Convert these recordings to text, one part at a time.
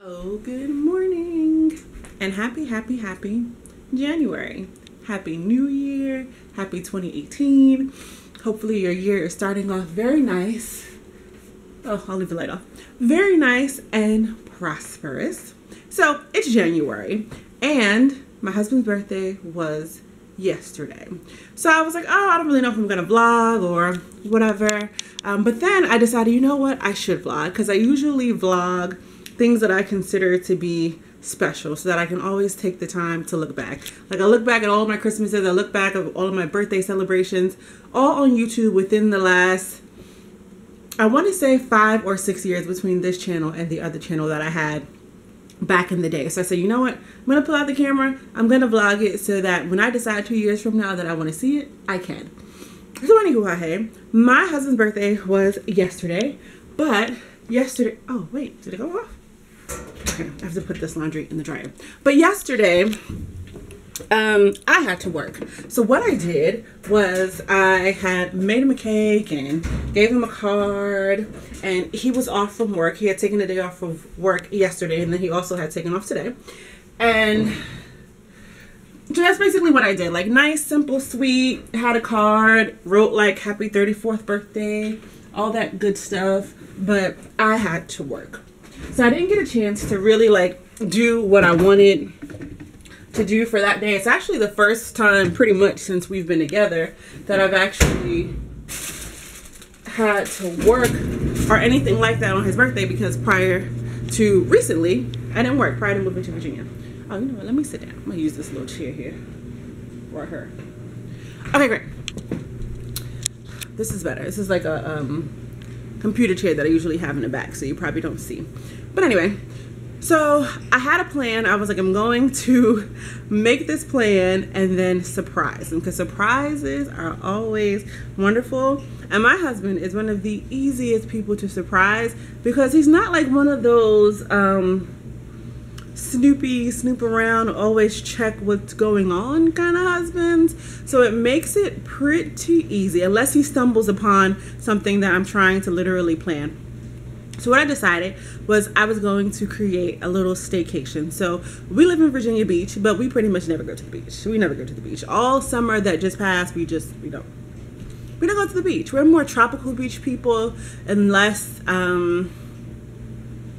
Oh, good morning and happy, happy, happy January. Happy New Year. Happy 2018. Hopefully, your year is starting off very nice. Oh, I'll leave the light off. Very nice and prosperous. So, it's January, and my husband's birthday was yesterday. So I was like, oh, I don't really know if I'm gonna vlog or whatever. Um, but then I decided, you know what, I should vlog because I usually vlog things that I consider to be special so that I can always take the time to look back. Like I look back at all my Christmases, I look back at all of my birthday celebrations, all on YouTube within the last, I want to say five or six years between this channel and the other channel that I had back in the day. So I said, you know what? I'm going to pull out the camera. I'm going to vlog it so that when I decide two years from now that I want to see it, I can. So anyway, my husband's birthday was yesterday, but yesterday, oh wait, did it go off? Okay, I have to put this laundry in the dryer. But yesterday, um, I had to work. So what I did was I had made him a cake and gave him a card and he was off from work. He had taken a day off of work yesterday and then he also had taken off today. And so that's basically what I did. Like nice, simple, sweet, had a card, wrote like happy 34th birthday, all that good stuff. But I had to work. So I didn't get a chance to really like do what I wanted to do for that day. It's actually the first time pretty much since we've been together that I've actually had to work or anything like that on his birthday because prior to recently, I didn't work prior to moving to Virginia. Oh, you know what? Let me sit down. I'm gonna use this little chair here for her. Okay, great. This is better. This is like a um, computer chair that I usually have in the back, so you probably don't see. But anyway, so I had a plan. I was like, I'm going to make this plan and then surprise them because surprises are always wonderful. And my husband is one of the easiest people to surprise because he's not like one of those um, snoopy, snoop around, always check what's going on kind of husbands. So it makes it pretty easy unless he stumbles upon something that I'm trying to literally plan. So what I decided was I was going to create a little staycation. So we live in Virginia Beach, but we pretty much never go to the beach. We never go to the beach. All summer that just passed, we just we don't we don't go to the beach. We're more tropical beach people and less um,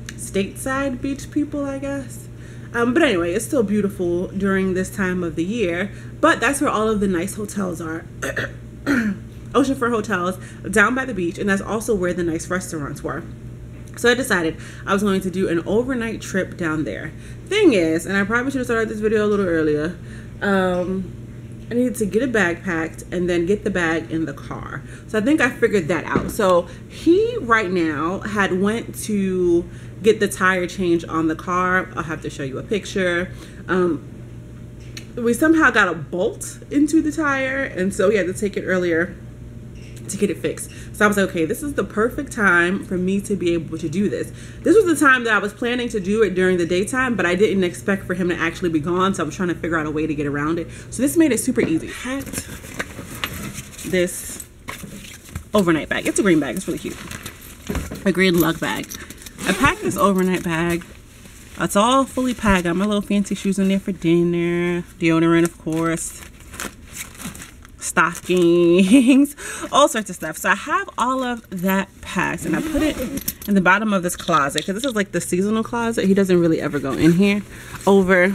stateside beach people, I guess. Um, but anyway, it's still beautiful during this time of the year. But that's where all of the nice hotels are. Oceanfront hotels down by the beach, and that's also where the nice restaurants were. So I decided I was going to do an overnight trip down there. Thing is, and I probably should have started this video a little earlier, um, I needed to get a bag packed and then get the bag in the car. So I think I figured that out. So he right now had went to get the tire change on the car. I'll have to show you a picture. Um, we somehow got a bolt into the tire and so we had to take it earlier to get it fixed. So I was like, okay, this is the perfect time for me to be able to do this. This was the time that I was planning to do it during the daytime, but I didn't expect for him to actually be gone. So I was trying to figure out a way to get around it. So this made it super easy. Packed this overnight bag. It's a green bag. It's really cute. A green lug bag. I packed this overnight bag. It's all fully packed. Got my little fancy shoes in there for dinner. Deodorant, of course stockings, all sorts of stuff. So I have all of that packed and I put it in the bottom of this closet because this is like the seasonal closet. He doesn't really ever go in here over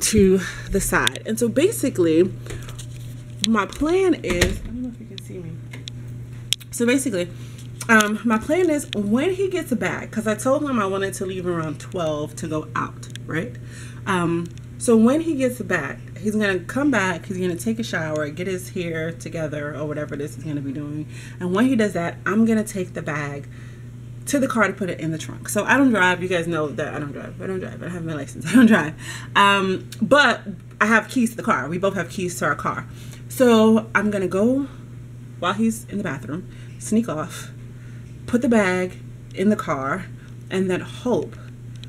to the side. And so basically my plan is, I don't know if you can see me. So basically, um, my plan is when he gets back, because I told him I wanted to leave around 12 to go out, right? Um, so when he gets back, he's gonna come back, he's gonna take a shower, get his hair together or whatever this is gonna be doing. And when he does that, I'm gonna take the bag to the car to put it in the trunk. So I don't drive. You guys know that I don't drive. I don't drive. I have my license. I don't drive. Um, but I have keys to the car. We both have keys to our car. So I'm gonna go while he's in the bathroom, sneak off, put the bag in the car, and then hope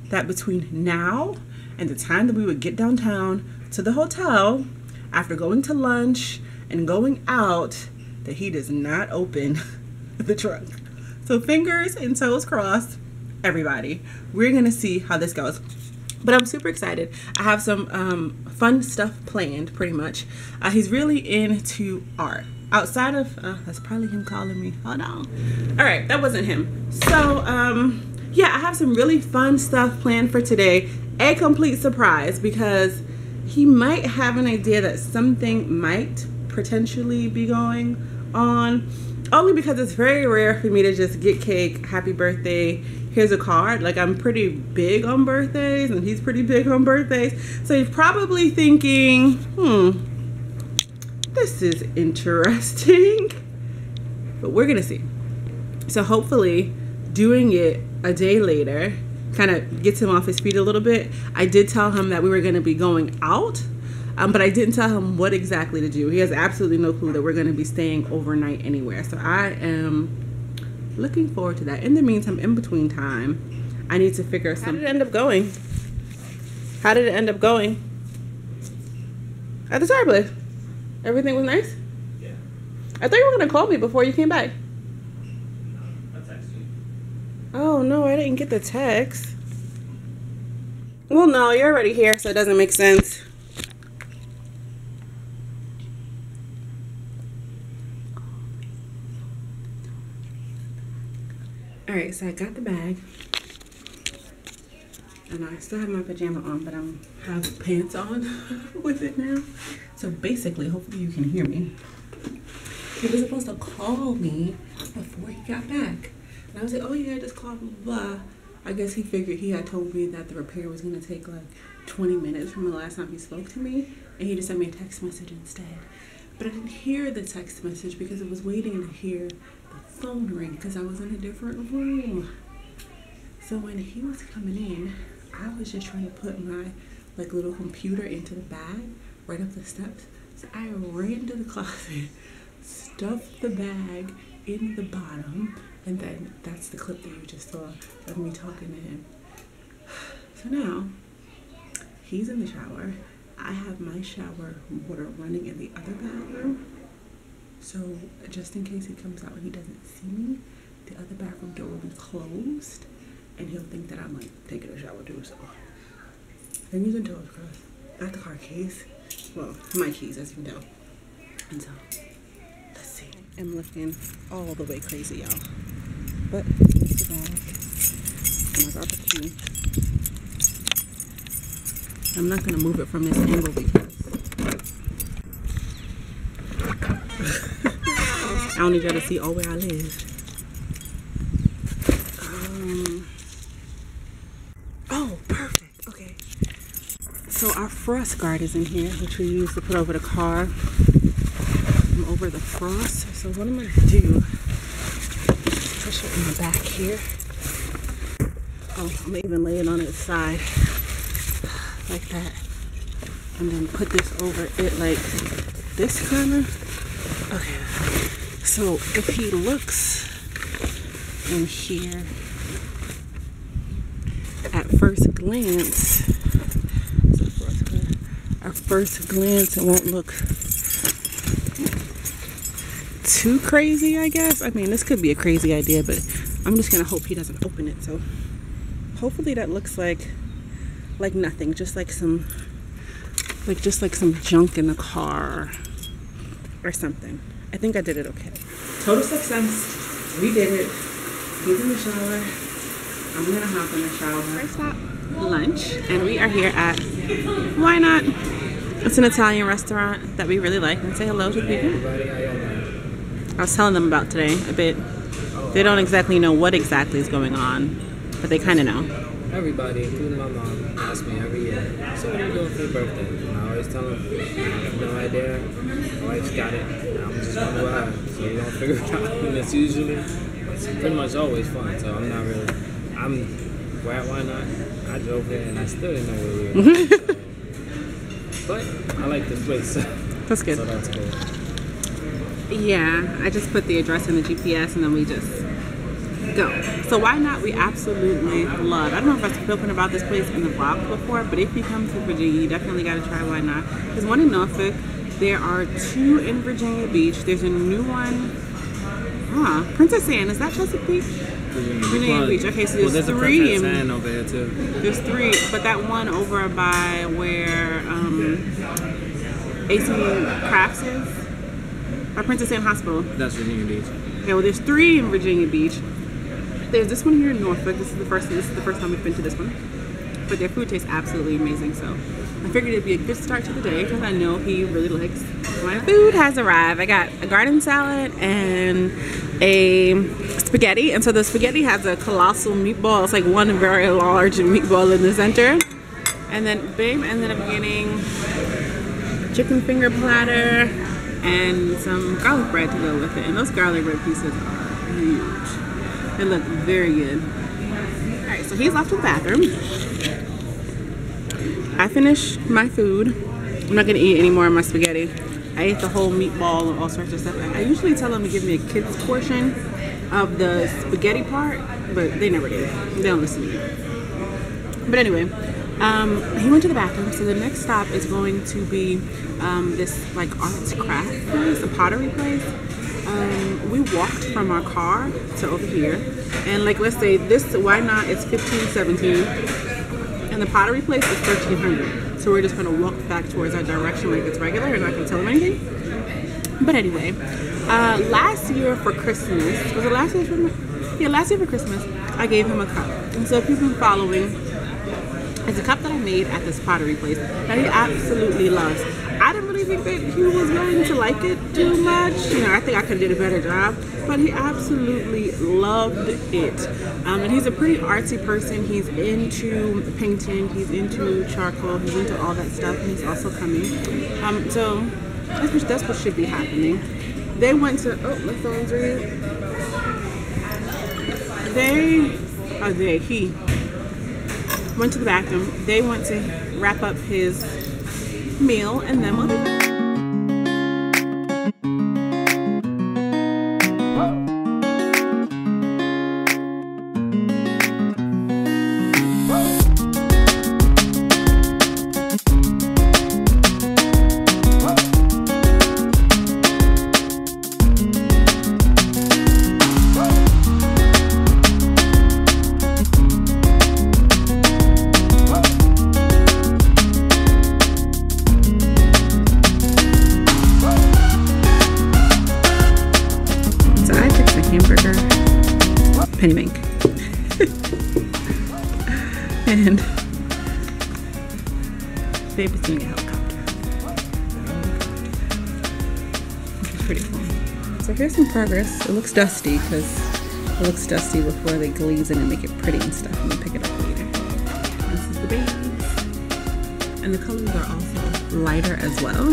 that between now and the time that we would get downtown to the hotel after going to lunch and going out that he does not open the trunk. So fingers and toes crossed everybody. We're gonna see how this goes. But I'm super excited. I have some um, fun stuff planned, pretty much. Uh, he's really into art. Outside of, uh, that's probably him calling me. Hold on. All right, that wasn't him. So, um, yeah, I have some really fun stuff planned for today. A complete surprise because he might have an idea that something might potentially be going on only because it's very rare for me to just get cake happy birthday here's a card. Like i'm pretty big on birthdays and he's pretty big on birthdays. So he's probably thinking hmm this is interesting but we're gonna see. So hopefully doing it a day later kind of gets him off his feet a little bit i did tell him that we were going to be going out um, but I didn't tell him what exactly to do. He has absolutely no clue that we're going to be staying overnight anywhere. So I am looking forward to that. In the meantime, in between time, I need to figure something. How did it end up going? How did it end up going? At the tire place. Everything was nice? Yeah. I thought you were going to call me before you came back. No, I texted you. Oh, no, I didn't get the text. Well, no, you're already here, so it doesn't make sense. all right so i got the bag and i still have my pajama on but i'm have pants on with it now so basically hopefully you can hear me he was supposed to call me before he got back and i was like oh yeah just call blah blah i guess he figured he had told me that the repair was going to take like 20 minutes from the last time he spoke to me and he just sent me a text message instead but i didn't hear the text message because i was waiting to hear the phone ring because I was in a different room. So when he was coming in, I was just trying to put my like little computer into the bag right up the steps. So I ran to the closet, stuffed the bag in the bottom, and then that's the clip that you just saw of me talking to him. So now he's in the shower. I have my shower water running in the other bathroom. So just in case he comes out and he doesn't see me, the other bathroom door will be closed and he'll think that I'm like taking a shower too. So I'm using toes crossed. Not the car keys. Well, my keys as you know. And so let's see. I'm looking all the way crazy, y'all. But it's. And I got the key. I'm not gonna move it from this angle because I y'all to see all where I live. Um, oh, perfect. Okay. So our frost guard is in here, which we use to put over the car. I'm over the frost. So what I'm gonna do, push in the back here. Oh, I'm even lay it on its side like that. And then put this over it like this kind of. Okay. So if he looks in here at first glance, at first glance, it won't look too crazy, I guess. I mean, this could be a crazy idea, but I'm just gonna hope he doesn't open it. So hopefully that looks like like nothing, just like some like just like some junk in the car or something. I think I did it okay. Total success. We did it. He's in the shower. I'm gonna hop in the shower. First stop. Lunch. And we are here at Why Not? It's an Italian restaurant that we really like. And say hello to the people. I was telling them about today a bit. They don't exactly know what exactly is going on, but they kind of know. Everybody, including my mom, asks me every year, so what are you doing for your birthday? And I always tell them, I have no idea. My wife's got it. I'm just going to. So you don't figure it out. And it's usually, it's pretty much always fun. So I'm not really, I'm, why, why not? I drove here and I still didn't know where we were. so. But I like this place. That's good. So that's cool. Yeah, I just put the address in the GPS and then we just go. So why not? We absolutely love. I don't know if I've spoken about this place in the vlog before, but if you come to Virginia, you definitely got to try Why Not. There's one in Norfolk. There are two in Virginia Beach. There's a new one. Huh. Princess Anne. Is that Chesapeake? Virginia Beach. Okay, so well, there's there's a three in- over there too. There's three, but that one over by where um, AC Crafts is, by Princess Anne Hospital. That's Virginia Beach. Okay, well, there's three in Virginia Beach. There's this one here in Norfolk. This is the first. This is the first time we've been to this one. But their food tastes absolutely amazing. So I figured it'd be a good start to the day because I know he really likes. My food has arrived. I got a garden salad and a spaghetti. And so the spaghetti has a colossal meatball. It's like one very large meatball in the center. And then Babe ended up getting chicken finger platter and some garlic bread to go with it. And those garlic bread pieces are huge. They look very good. Alright, so he's off to the bathroom. I finished my food. I'm not gonna eat any more of my spaghetti. I ate the whole meatball and all sorts of stuff. I usually tell them to give me a kid's portion of the spaghetti part, but they never do. They don't listen to me. But anyway, um, he went to the bathroom. So the next stop is going to be um, this like arts craft place, a pottery place. Um, we walked from our car to over here, and like let's say this, why not? It's fifteen seventeen, and the pottery place is 1300. So we're just gonna walk back towards our direction like it's regular, and I can tell him anything. But anyway, uh, last year for Christmas, was it last year for Yeah, last year for Christmas, I gave him a cup. And so if you've been following, it's a cup that I made at this pottery place that he absolutely loves. I didn't really think that he was going to like it too much. You know, I think I could have did a better job, but he absolutely loved it. Um, and he's a pretty artsy person. He's into painting. He's into charcoal. He's into all that stuff. And he's also coming. Um, so that's what, that's what should be happening. They went to. Oh, my phone's ringing. They. Oh, they. He went to the bathroom. They went to wrap up his meal, and then we'll So here's some progress. It looks dusty because it looks dusty before they glaze it and make it pretty and stuff, and then pick it up later. This is the base, and the colors are also lighter as well.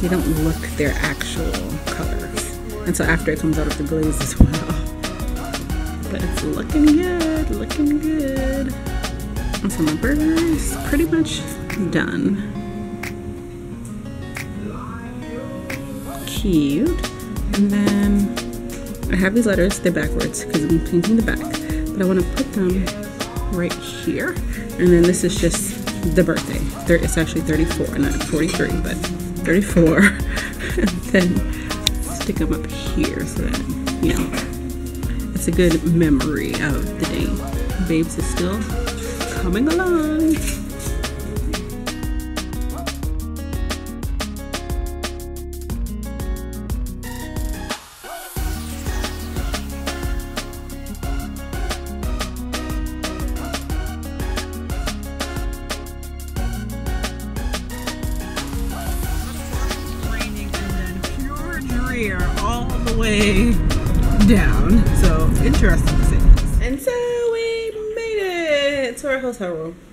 They don't look their actual colors until after it comes out of the glaze as well. But it's looking good, looking good. And so my burger is pretty much done. Cute. And then I have these letters, they're backwards because I'm painting the back. But I want to put them right here. And then this is just the birthday. It's actually 34, not 43, but 34. and then stick them up here so that, you know, it's a good memory of the day. Babes is still coming along.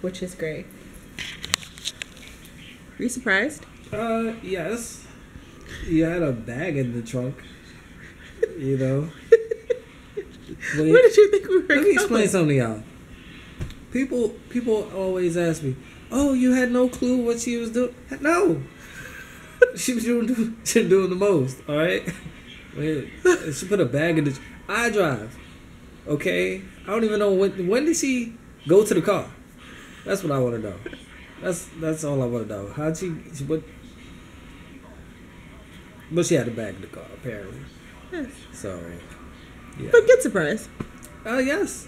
Which is great. Are you surprised? Uh, yes. You had a bag in the trunk. You know. Where did you think we were Let me going? explain something to y'all. People, people always ask me, "Oh, you had no clue what she was doing." No, she was doing, she was doing the most. All right, Wait, she put a bag in the. I drive. Okay, I don't even know when. When did she go to the car? That's what I want to know. That's that's all I want to know. How would she? she what? But she had a bag in the car apparently. Yes. So, yeah. But good surprise. Oh yes,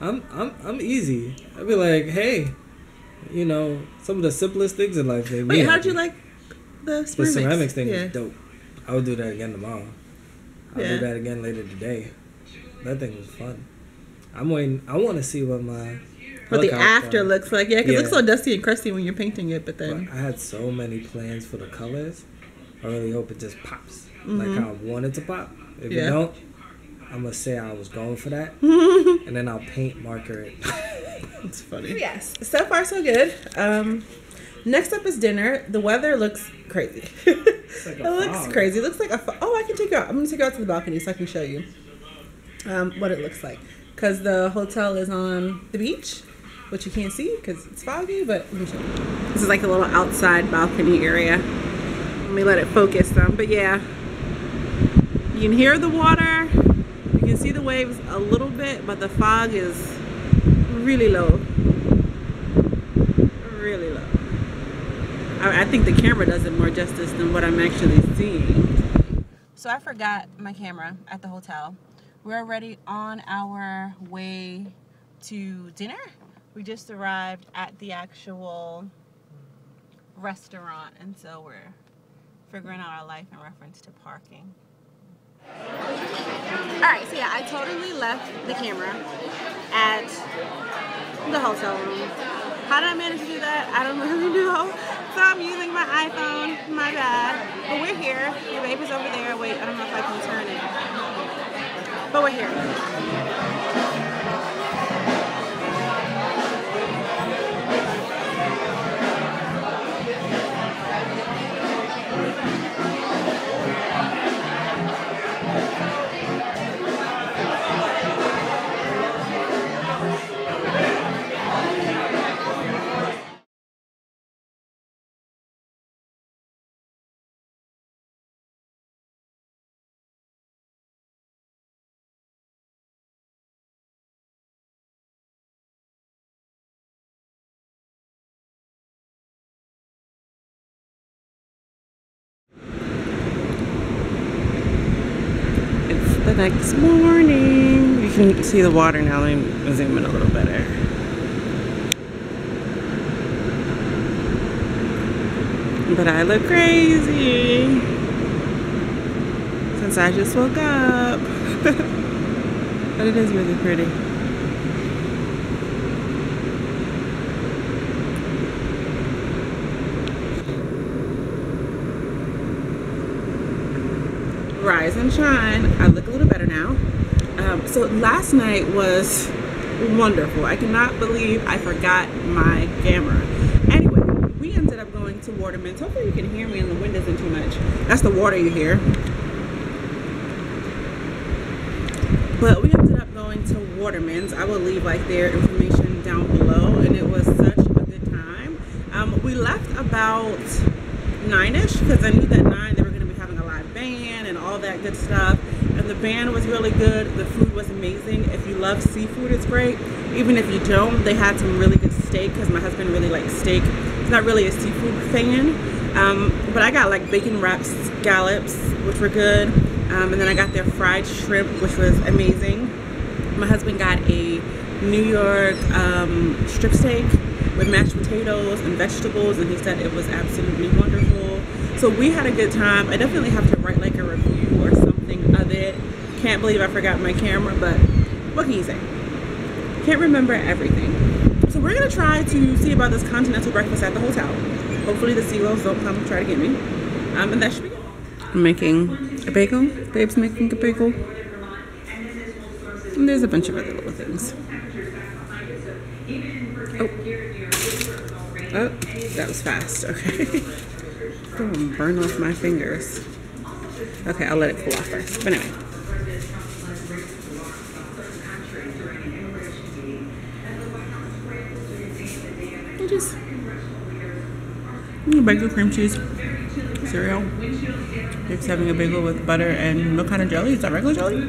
I'm I'm I'm easy. I'd be like, hey, you know, some of the simplest things in life. They Wait, how'd you like the ceramics? The ceramics thing yeah. was dope. I would do that again tomorrow. I'll Yeah. do that again later today. That thing was fun. I'm waiting. I want to see what my What the after looks like. Yeah, because it looks so dusty and crusty when you're painting it, but But then. I had so many plans for the colors. I really hope it just pops Mhm. like I want it to pop. If Yeah. you don't, I'm gonna say I was going for that, and then I'll paint marker it. It's funny. Yes. So far, so good. Um, next up is dinner. The weather looks crazy. like a it looks fog. crazy. It looks like a. Fo- oh, I can take you out. I'm gonna take you out to the balcony so I can show you um, what it looks like. Cause the hotel is on the beach, which you can't see because it's foggy. But. This is like a little outside balcony area. Let me let it focus some. But yeah, you can hear the water. You can see the waves a little bit, but the fog is really low. Really low. I, I think the camera does it more justice than what I'm actually seeing. So I forgot my camera at the hotel. We're already on our way to dinner. We just arrived at the actual restaurant, and so we're figuring out our life in reference to parking. All right, so yeah, I totally left the camera at the hotel room. How did I manage to do that? I don't really know. So I'm using my iPhone, my bad. But we're here. The baby's over there. Wait, I don't know if I can turn it. But we're here. Next morning. You can see the water now. Let me zoom in a little better. But I look crazy since I just woke up. but it is really pretty. rise and shine. I little better now. Um, so last night was wonderful. I cannot believe I forgot my camera. Anyway, we ended up going to Waterman's. Hopefully you can hear me and the wind isn't too much. That's the water you hear. But we ended up going to Waterman's. I will leave like their information down below, and it was such a good time. Um, we left about nine-ish because I knew that nine they were going to be having a live band and all that good stuff. The band was really good. The food was amazing. If you love seafood, it's great. Even if you don't, they had some really good steak because my husband really likes steak. He's not really a seafood fan, um, but I got like bacon wrapped scallops, which were good. Um, and then I got their fried shrimp, which was amazing. My husband got a New York um, strip steak with mashed potatoes and vegetables, and he said it was absolutely wonderful. So we had a good time. I definitely have to write like a review or something of it. Can't believe I forgot my camera, but what can you say? Can't remember everything. So we're gonna try to see about this continental breakfast at the hotel. Hopefully the seagulls don't come try to get me. Um, and that should be good. I'm making a bagel. Babe's making a bagel. And there's a bunch of other little things. Oh. Oh, that was fast. Okay. Burn off my fingers. Okay, I'll let it cool off first. But anyway. I just bagel cream cheese cereal. Babe's having a bagel with butter and what kind of jelly? Is that regular jelly?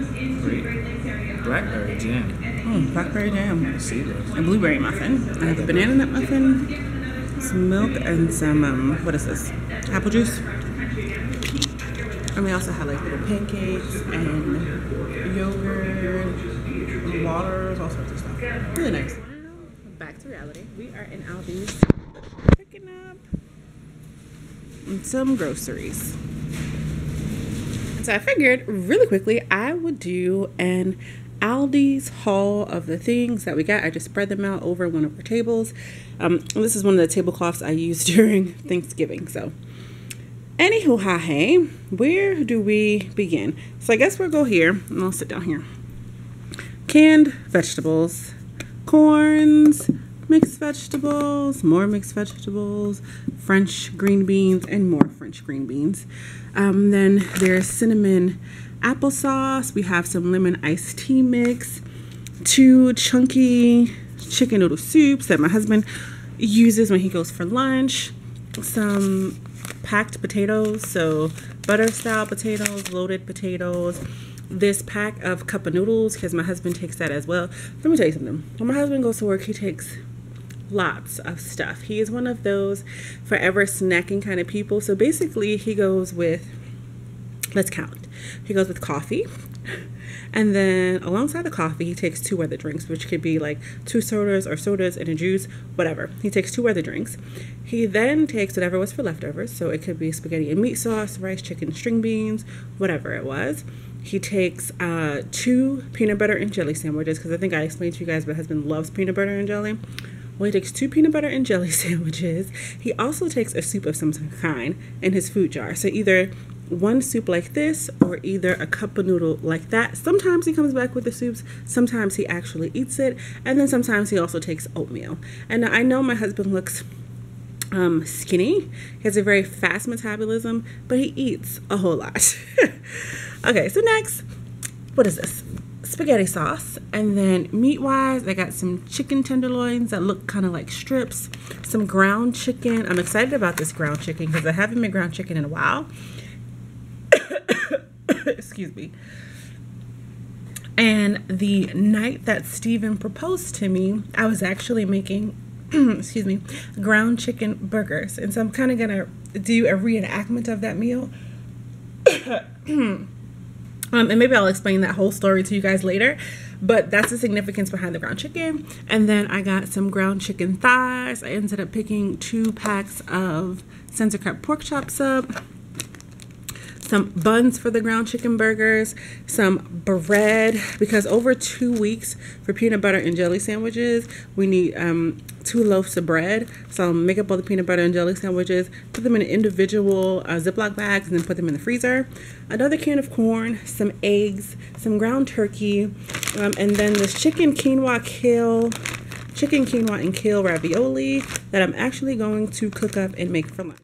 Blackberry jam. Mm, blackberry jam. Seedless. A blueberry muffin. I have a banana nut muffin, some milk, and some, um, what is this? Apple juice. And we also had like little pancakes and yogurt, waters, all sorts of stuff. Really nice. Back to reality. We are in Aldi's picking up some groceries. So I figured really quickly I would do an Aldi's haul of the things that we got. I just spread them out over one of our tables. Um, this is one of the tablecloths I use during Thanksgiving. So, anywho, ha hey, where do we begin? So I guess we'll go here and I'll sit down here. Canned vegetables, corns, mixed vegetables, more mixed vegetables, French green beans, and more French green beans. Um, then there's cinnamon applesauce. We have some lemon iced tea mix, two chunky chicken noodle soups that my husband uses when he goes for lunch, some packed potatoes, so butter style potatoes, loaded potatoes, this pack of cup of noodles because my husband takes that as well. Let me tell you something. When my husband goes to work, he takes lots of stuff. He is one of those forever snacking kind of people. So basically, he goes with, let's count. He goes with coffee. And then alongside the coffee, he takes two other drinks, which could be like two sodas or sodas and a juice, whatever. He takes two other drinks. He then takes whatever was for leftovers. So it could be spaghetti and meat sauce, rice, chicken, string beans, whatever it was. He takes uh, two peanut butter and jelly sandwiches because I think I explained to you guys my husband loves peanut butter and jelly. Well, he takes two peanut butter and jelly sandwiches. He also takes a soup of some kind in his food jar. So either one soup like this or either a cup of noodle like that. Sometimes he comes back with the soups, sometimes he actually eats it, and then sometimes he also takes oatmeal. And I know my husband looks um, skinny. He has a very fast metabolism, but he eats a whole lot. okay, so next, what is this? Spaghetti sauce. And then meat wise, I got some chicken tenderloins that look kind of like strips, some ground chicken. I'm excited about this ground chicken because I haven't made ground chicken in a while. Excuse me. And the night that Steven proposed to me, I was actually making, excuse me, ground chicken burgers. And so I'm kind of going to do a reenactment of that meal. um, and maybe I'll explain that whole story to you guys later. But that's the significance behind the ground chicken. And then I got some ground chicken thighs. I ended up picking two packs of Center Cut pork chop sub some buns for the ground chicken burgers, some bread, because over two weeks for peanut butter and jelly sandwiches, we need um, two loaves of bread. So I'll make up all the peanut butter and jelly sandwiches, put them in individual uh, Ziploc bags, and then put them in the freezer. Another can of corn, some eggs, some ground turkey, um, and then this chicken quinoa kale chicken quinoa and kale ravioli that I'm actually going to cook up and make for lunch.